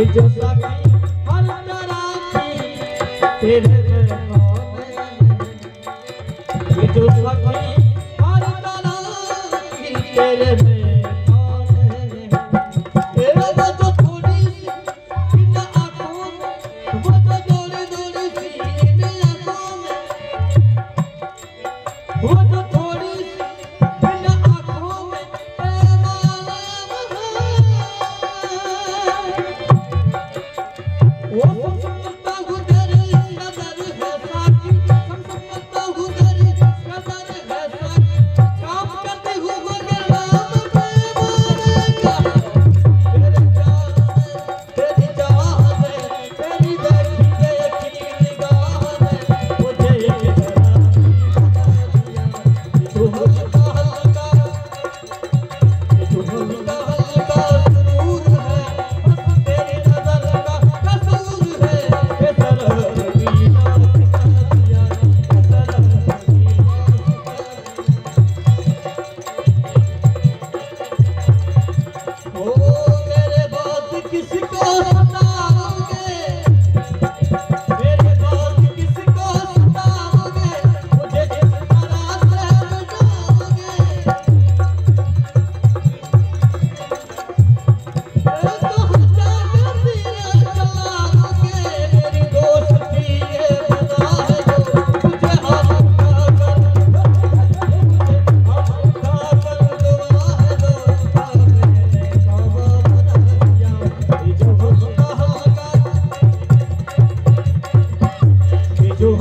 हर तरह की तेरे में कौन है? ये जो सखी 就